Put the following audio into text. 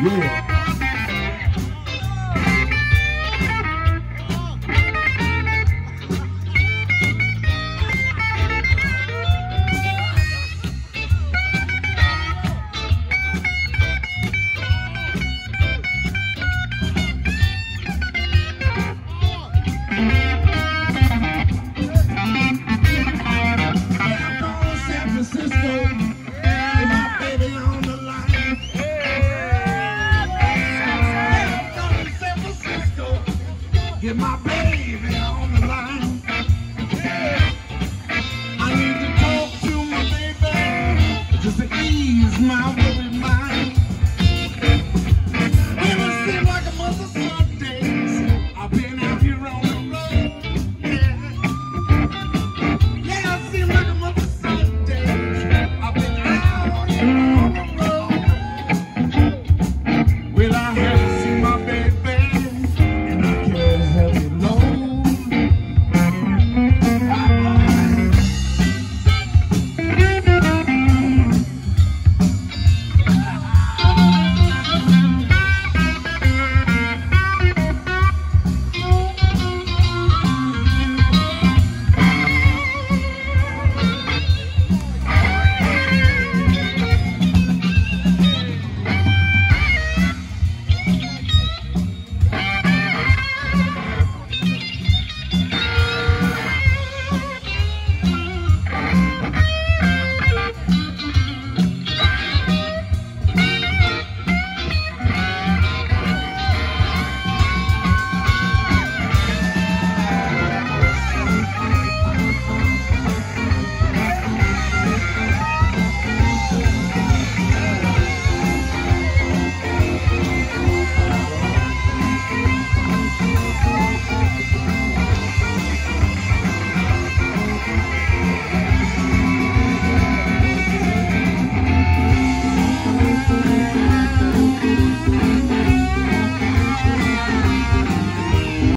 Yeah. My baby on the line. Yeah. I need to talk to my baby just to ease my.